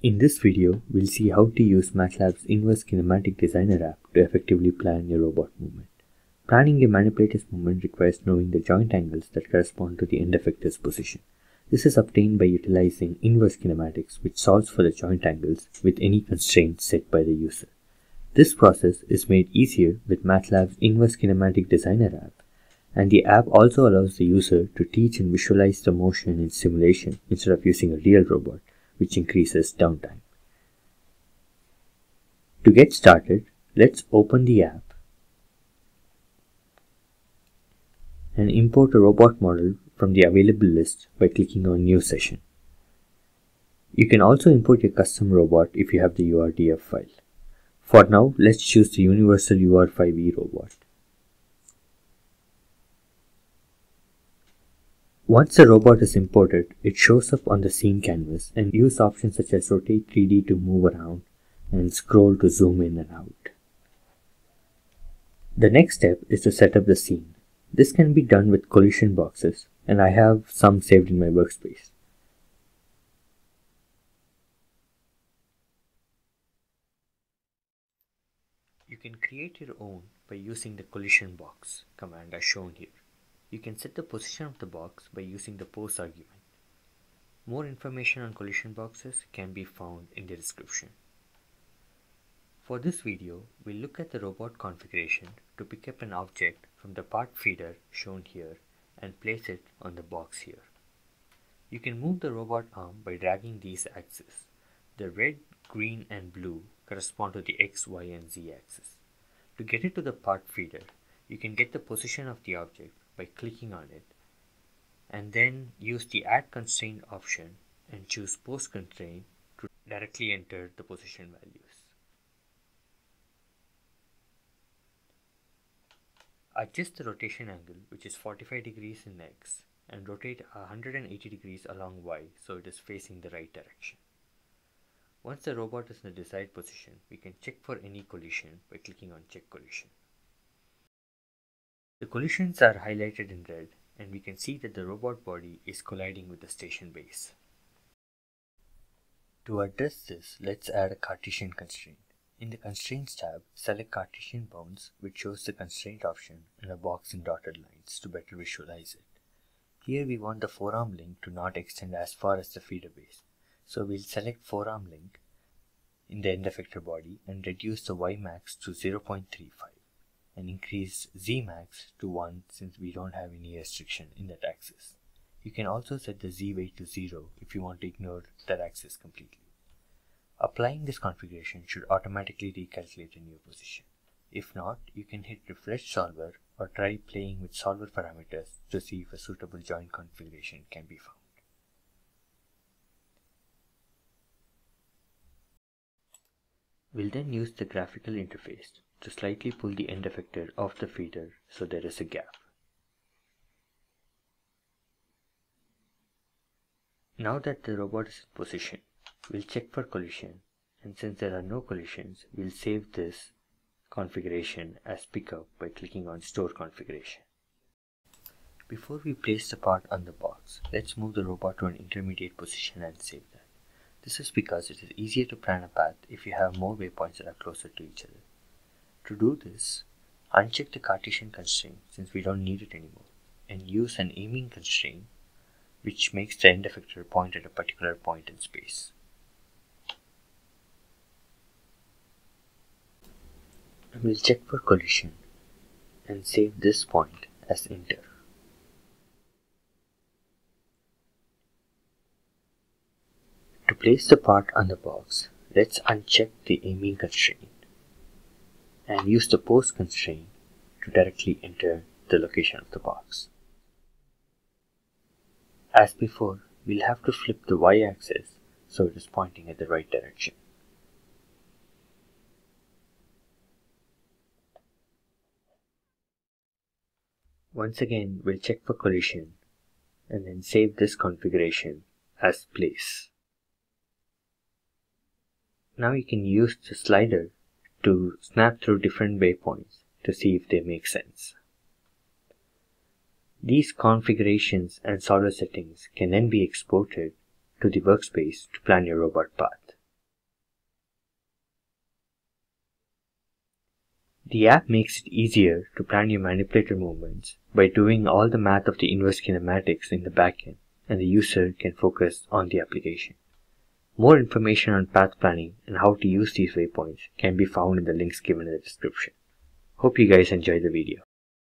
In this video, we'll see how to use MATLAB's Inverse Kinematics Designer app to effectively plan your robot movement. Planning a manipulator's movement requires knowing the joint angles that correspond to the end effector's position. This is obtained by utilizing inverse kinematics, which solves for the joint angles with any constraints set by the user. This process is made easier with MATLAB's Inverse Kinematics Designer app, and the app also allows the user to teach and visualize the motion in simulation instead of using a real robot, which increases downtime. To get started, let's open the app and import a robot model from the available list by clicking on New Session. You can also import a custom robot if you have the URDF file. For now, let's choose the Universal UR5E robot. Once the robot is imported, it shows up on the scene canvas and use options such as rotate 3D to move around and scroll to zoom in and out. The next step is to set up the scene. This can be done with collision boxes and I have some saved in my workspace. You can create your own by using the collision box command as shown here. You can set the position of the box by using the pose argument. More information on collision boxes can be found in the description. For this video, we'll look at the robot configuration to pick up an object from the part feeder shown here and place it on the box here. You can move the robot arm by dragging these axes. The red, green and blue correspond to the X, Y and Z axis. To get it to the part feeder, you can get the position of the object by clicking on it and then use the add constraint option and choose pose constraint to directly enter the position values. Adjust the rotation angle which is 45 degrees in X and rotate 180 degrees along Y so it is facing the right direction. Once the robot is in the desired position, we can check for any collision by clicking on check collision. The collisions are highlighted in red and we can see that the robot body is colliding with the station base. To address this, let's add a Cartesian constraint. In the Constraints tab, select Cartesian bounds which shows the constraint option and a box in dotted lines to better visualize it. Here we want the forearm link to not extend as far as the feeder base. So we'll select forearm link in the end effector body and reduce the Y max to 0.35 and increase Zmax to 1 since we don't have any restriction in that axis. You can also set the Z weight to 0 if you want to ignore that axis completely. Applying this configuration should automatically recalculate a new position. If not, you can hit refresh solver or try playing with solver parameters to see if a suitable joint configuration can be found. We'll then use the graphical interface to slightly pull the end effector off the feeder so there is a gap. Now that the robot is in position, we'll check for collision and since there are no collisions, we'll save this configuration as pickup by clicking on store configuration. Before we place the part on the box, let's move the robot to an intermediate position and save that. This is because it is easier to plan a path if you have more waypoints that are closer to each other. To do this, uncheck the Cartesian constraint since we don't need it anymore and use an aiming constraint which makes the end effector point at a particular point in space. We'll check for collision and save this point as enter. To place the part on the box, let's uncheck the aiming constraint and use the pose constraint to directly enter the location of the box. As before, we'll have to flip the y-axis so it is pointing at the right direction. Once again, we'll check for collision and then save this configuration as place. Now you can use the slider to snap through different waypoints to see if they make sense. These configurations and solver settings can then be exported to the workspace to plan your robot path. The app makes it easier to plan your manipulator movements by doing all the math of the inverse kinematics in the backend and the user can focus on the application. More information on path planning and how to use these waypoints can be found in the links given in the description. Hope you guys enjoyed the video.